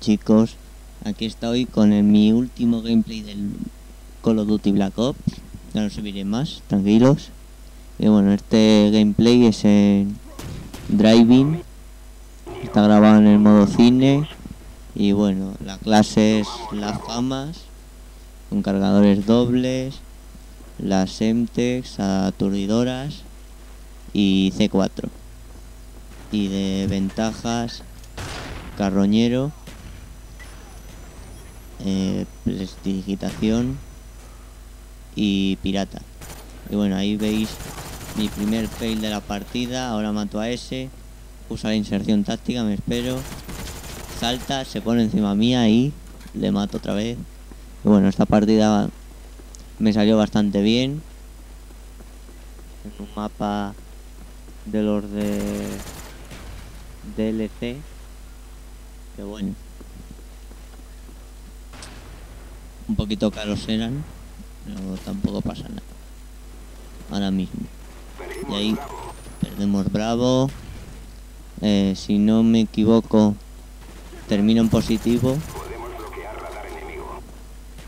chicos, aquí estoy con el- mi último gameplay del Call of Duty Black Ops. Ya no subiré más, tranquilos. Y bueno, este gameplay es en Driving. Está grabado en el modo cine. Y bueno, la clase es las famas, con cargadores dobles, las Semtex, aturdidoras y C4. Y de ventajas, carroñero, eh, prestidigitación y pirata. Y bueno, ahí veis mi primer fail de la partida. Ahora mato a ese. Usa la inserción táctica, me espero. Salta, se pone encima mía y le mato otra vez. Y bueno, esta partida me salió bastante bien. En un mapa de los de DLC. Que bueno. Un poquito caros eran, pero tampoco pasa nada. Ahora mismo. Y ahí perdemos Bravo. Eh, si no me equivoco, termino en positivo.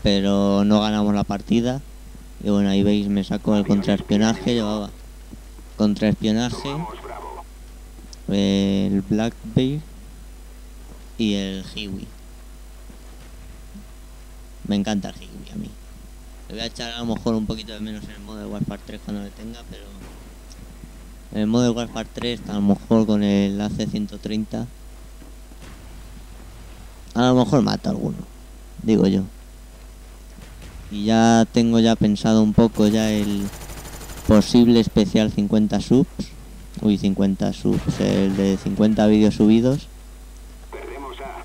Pero no ganamos la partida. Y bueno, ahí veis, me saco el contraespionaje. Llevaba contraespionaje, el Blackbeard y el Hiwi. Me encanta el Hiwi a mí. Le voy a echar a lo mejor un poquito de menos en el modo de Warfare 3 cuando le tenga, pero en el modo de Warfare 3 a lo mejor con el AC-130 a lo mejor mata alguno, digo yo. Y ya tengo ya pensado un poco ya el posible especial 50 subs. Uy, 50 subs, el de 50 vídeos subidos.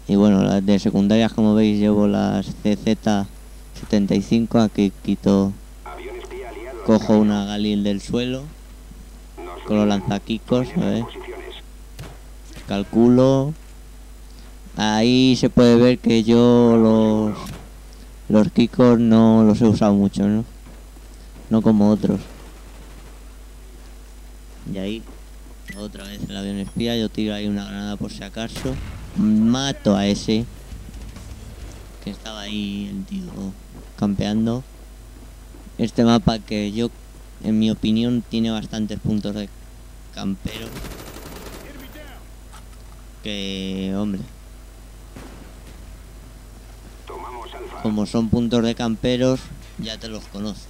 Y bueno, las de secundarias como veis llevo las CZ75, aquí quito, cojo una Galil del suelo, con los lanzaquicos, calculo. Ahí se puede ver que yo los los kikos no los he usado mucho, ¿no? No como otros. Y ahí, otra vez el avión espía, yo tiro ahí una granada por si acaso. Mato a ese. Que estaba ahí el tío campeando. Este mapa que yo, en mi opinión, tiene bastantes puntos de campero. Que, hombre, como son puntos de camperos, ya te los conoces.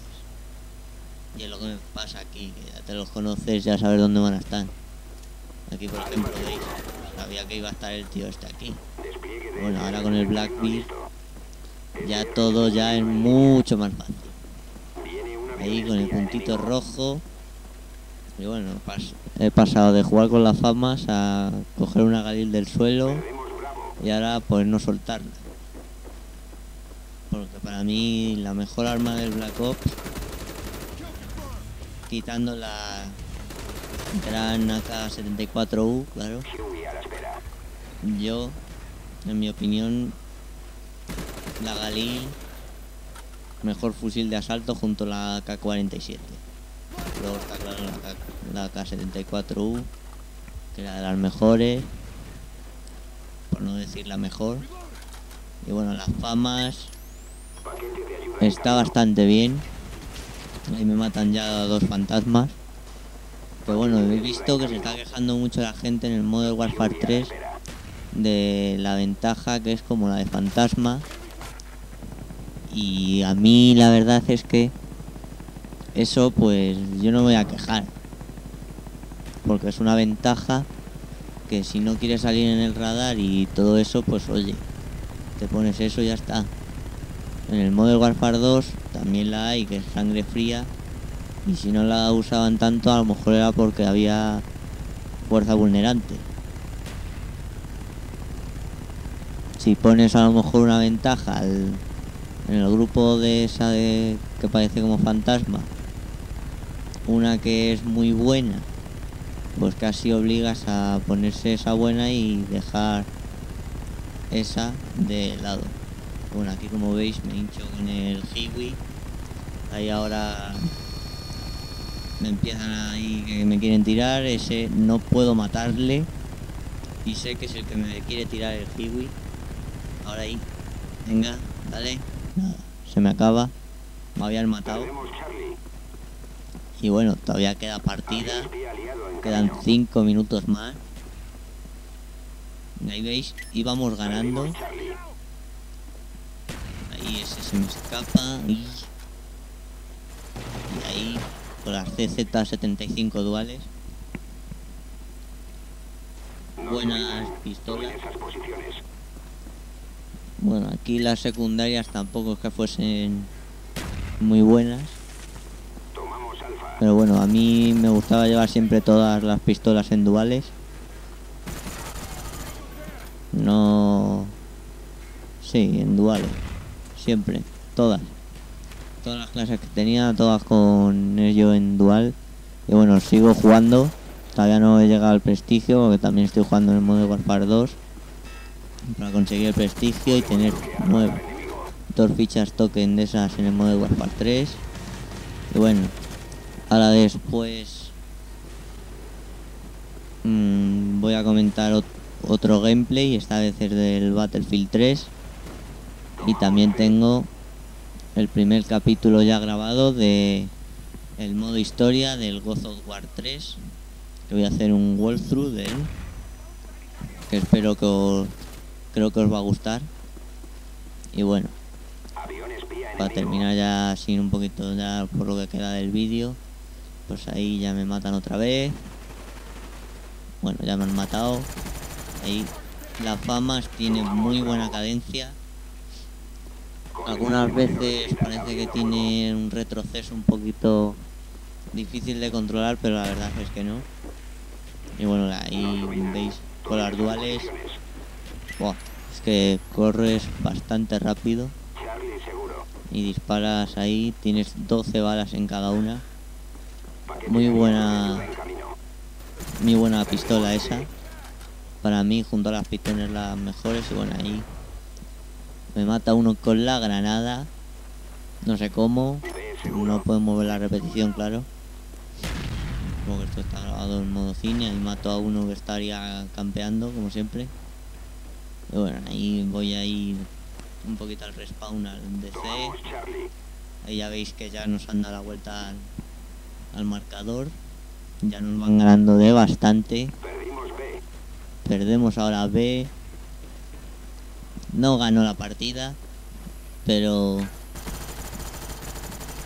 Y es lo que me pasa aquí, que ya te los conoces, ya sabes dónde van a estar. Aquí, por ejemplo, veis, sabía que iba a estar el tío este aquí. Bueno, ahora con el Blackbeard ya todo ya es mucho más fácil. Ahí con el puntito rojo. Y bueno, he pasado de jugar con las famas a coger una galil del suelo y ahora pues no soltarla. Porque para mí la mejor arma del Black Ops, quitando la gran AK-74U, claro, yo, en mi opinión, la Galil, mejor fusil de asalto junto a la AK-47. Luego está claro la, AK la AK-74U, que era de las mejores, por no decir la mejor. Y bueno, las famas está bastante bien. Ahí me matan ya dos fantasmas. Pero bueno, he visto que se está quejando mucho la gente en el modo Warfare 3 de la ventaja que es como la de fantasma. Y a mí la verdad es que eso pues yo no me voy a quejar. Porque es una ventaja que si no quieres salir en el radar y todo eso, pues oye, te pones eso y ya está. En el Modern Warfare 2 también la hay, que es sangre fría. Y si no la usaban tanto, a lo mejor era porque había fuerza vulnerante. Si pones a lo mejor una ventaja en el grupo de esa de, que parece como fantasma, una que es muy buena, pues casi obligas a ponerse esa buena y dejar esa de lado. Bueno, aquí como veis me hincho con el Hiwi. Ahí ahora me empiezan ahí que me quieren tirar. Ese no puedo matarle. Y sé que es el que me quiere tirar el Hiwi. Ahora ahí. Venga, dale. Nada, se me acaba. Me habían matado. Y bueno, todavía queda partida. Quedan camino. 5 minutos más. Ahí veis, íbamos ganando. Ahí ese se me escapa. Y, con las CZ75 duales. Buenas pistolas. Bueno, aquí las secundarias tampoco es que fuesen muy buenas. Pero bueno, a mí me gustaba llevar siempre todas las pistolas en duales. No... Sí, en duales. Siempre. Todas. Todas las clases que tenía, todas con ello en dual. Y bueno, sigo jugando. Todavía no he llegado al prestigio, porque también estoy jugando en el modo Warfare 2. Para conseguir el prestigio y tener nueve, dos fichas token de esas en el modo Warfare 3. Y bueno, ahora después mm, voy a comentar ot- otro gameplay, esta vez es del Battlefield 3. Y también tengo el primer capítulo ya grabado de el modo historia del God of War 3. Que voy a hacer un walkthrough de él. Que espero que os, creo que os va a gustar. Y bueno, para terminar ya sin un poquito ya por lo que queda del vídeo pues ahí ya me matan otra vez bueno ya me han matado ahí la famas tiene muy buena cadencia algunas veces parece que tiene un retroceso un poquito difícil de controlar pero la verdad es que no y bueno ahí veis con las duales es que corres bastante rápido y disparas ahí, tienes 12 balas en cada una. Muy buena, muy buena pistola esa. Para mí, junto a las pistolas las mejores. Y bueno, ahí me mata uno con la granada. No sé cómo. No podemos ver la repetición, claro. Supongo que esto está grabado en modo cine. Ahí mato a uno que estaría campeando, como siempre. Y bueno, ahí voy a ir un poquito al respawn al DC. Ahí ya veis que ya nos han dado la vuelta al, al marcador. Ya nos van ganando de bastante. Perdemos ahora B. No ganó la partida. Pero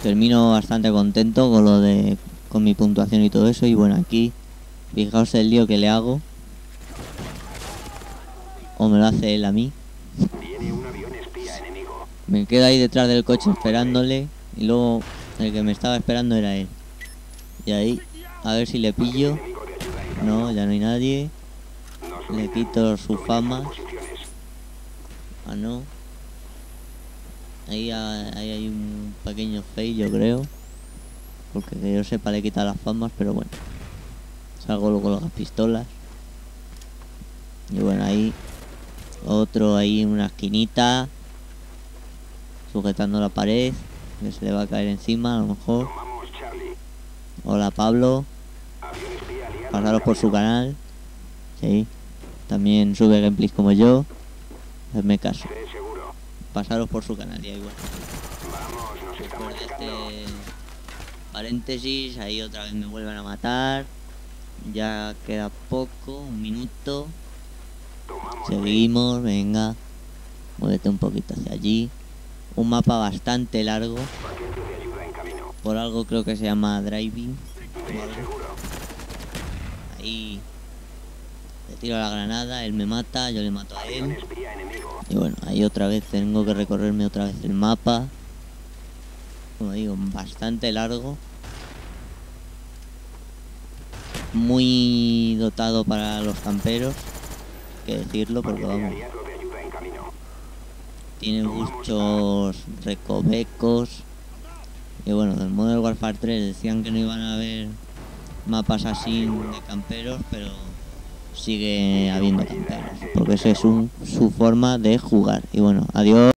termino bastante contento con lo de con mi puntuación y todo eso. Y bueno, aquí fijaos el lío que le hago. O me lo hace él a mí. Me quedo ahí detrás del coche esperándole y luego el que me estaba esperando era él. Y ahí, a ver si le pillo. No, ya no hay nadie. Le quito su fama. No. Ahí, ahí hay un pequeño fail, yo creo. Porque que yo sepa le he quitado las famas, pero bueno. Salgo luego las pistolas. Y bueno, ahí otro ahí en una esquinita. Sujetando la pared. Que se le va a caer encima a lo mejor. Hola Pablo. Pasaros por su canal. También sube gameplays como yo. Hazme caso. Seguro. Pasaros por su canal, ya igual. Vamos, nos de este paréntesis, ahí otra vez me vuelven a matar. Ya queda poco, un minuto. Tomamos. Seguimos, venga. Muévete un poquito hacia allí. Un mapa bastante largo. Por algo creo que se llama driving. Seguro. Ahí le tiro la granada, él me mata, yo le mato a él. Y bueno, ahí otra vez tengo que recorrerme otra vez el mapa. Como digo, bastante largo. Muy dotado para los camperos. Hay que decirlo, porque vamos. Tiene muchos recovecos. Y bueno, del Modern Warfare 3 decían que no iban a haber mapas así de camperos, pero sigue habiendo camperos. Porque esa es un, su forma de jugar. Y bueno, adiós.